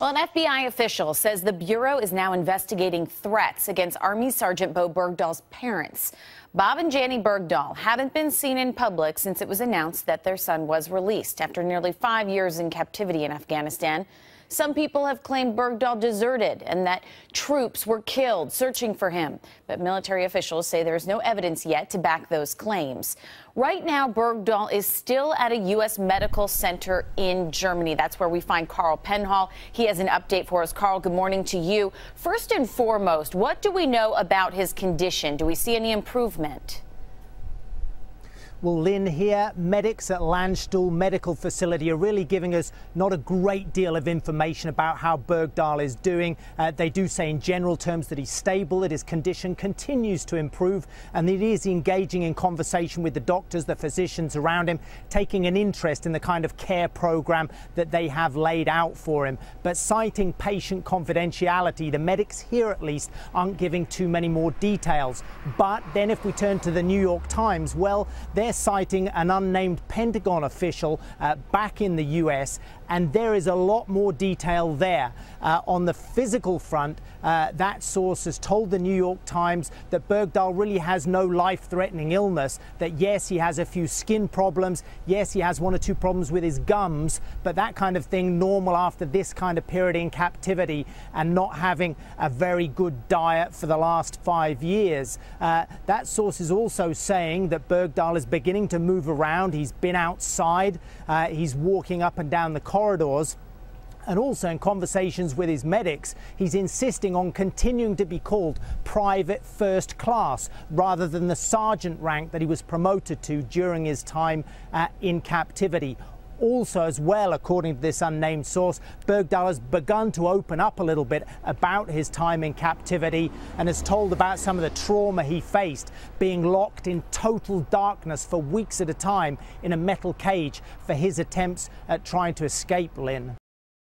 Well, an FBI official says the Bureau is now investigating threats against Army Sergeant Bowe Bergdahl's parents. Bob and Jani Bergdahl haven't been seen in public since it was announced that their son was released after nearly five years in captivity in Afghanistan. Some people have claimed Bergdahl deserted and that troops were killed searching for him. But military officials say there is no evidence yet to back those claims. Right now, Bergdahl is still at a U.S. medical center in Germany. That's where we find Karl Penhaul. He has an update for us. Karl, good morning to you. First and foremost, what do we know about his condition? Do we see any improvement? Well, Lynn, here, medics at Landstuhl Medical Facility are really giving us not a great deal of information about how Bergdahl is doing. Uh, they do say in general terms that he's stable, that his condition continues to improve, and that he is engaging in conversation with the doctors, the physicians around him, taking an interest in the kind of care program that they have laid out for him. But citing patient confidentiality, the medics here at least aren't giving too many more details. But then if we turn to the New York Times, well, they're they're citing an unnamed Pentagon official uh, back in the US, and there is a lot more detail there. Uh, on the physical front, uh, that source has told the New York Times that Bergdahl really has no life threatening illness, that yes, he has a few skin problems, yes, he has one or two problems with his gums, but that kind of thing normal after this kind of period in captivity and not having a very good diet for the last five years. Uh, that source is also saying that Bergdahl has been beginning to move around. He's been outside, uh, he's walking up and down the corridors. And also in conversations with his medics, he's insisting on continuing to be called private first class rather than the sergeant rank that he was promoted to during his time uh, in captivity. Also, as well, according to this unnamed source, Bergdahl has begun to open up a little bit about his time in captivity and has told about some of the trauma he faced, being locked in total darkness for weeks at a time in a metal cage for his attempts at trying to escape Lynn.